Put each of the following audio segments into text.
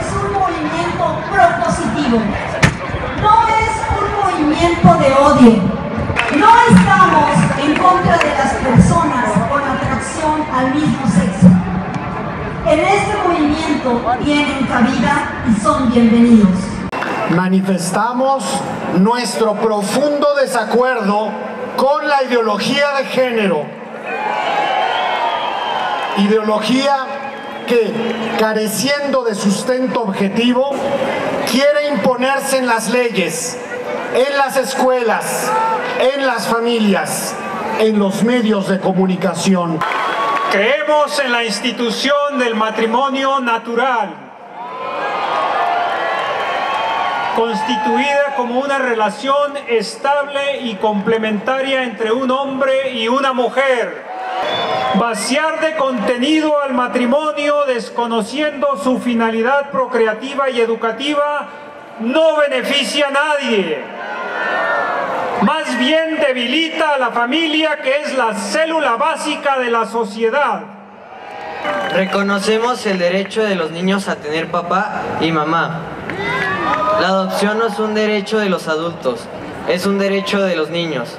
es un movimiento propositivo. No es un movimiento de odio. No estamos en contra de las personas con atracción al mismo sexo. En este movimiento tienen cabida y son bienvenidos. Manifestamos nuestro profundo desacuerdo con la ideología de género. Ideología que, careciendo de sustento objetivo, quiere imponerse en las leyes, en las escuelas, en las familias, en los medios de comunicación. Creemos en la institución del matrimonio natural, constituida como una relación estable y complementaria entre un hombre y una mujer. Vaciar de contenido al matrimonio desconociendo su finalidad procreativa y educativa no beneficia a nadie. Más bien debilita a la familia que es la célula básica de la sociedad. Reconocemos el derecho de los niños a tener papá y mamá. La adopción no es un derecho de los adultos, es un derecho de los niños.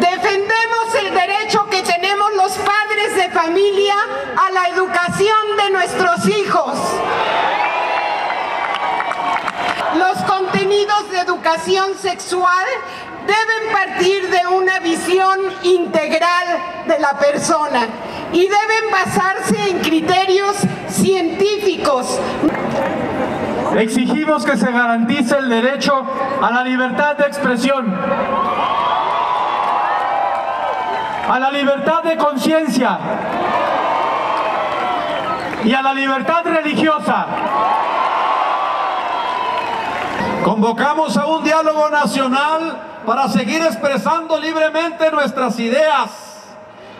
Defendemos el derecho que tenemos los padres de familia a la educación de nuestros hijos. Los contenidos de educación sexual deben partir de una visión integral de la persona y deben basarse en criterios científicos. Exigimos que se garantice el derecho a la libertad de expresión, a la libertad de conciencia y a la libertad religiosa. Convocamos a un diálogo nacional para seguir expresando libremente nuestras ideas,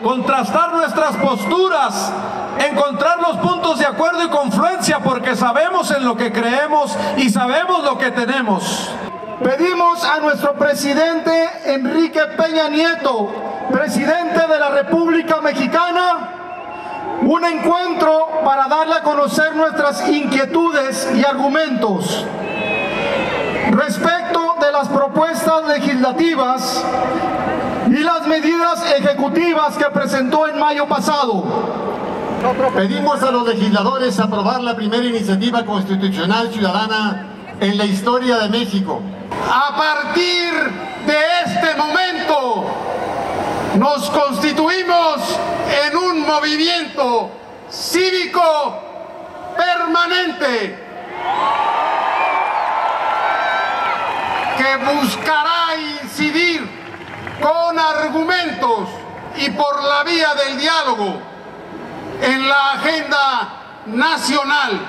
contrastar nuestras posturas, encontrar los puntos de acuerdo y confluencia porque sabemos en lo que creemos y sabemos lo que tenemos. Pedimos a nuestro presidente Enrique Peña Nieto, presidente de la República Mexicana, un encuentro para darle a conocer nuestras inquietudes y argumentos respecto de las propuestas legislativas y las medidas ejecutivas que presentó en mayo pasado. Pedimos a los legisladores aprobar la primera iniciativa constitucional ciudadana en la historia de México. A partir de este momento nos constituimos en un movimiento cívico permanente que buscará incidir con argumentos y por la vía del diálogo en la agenda nacional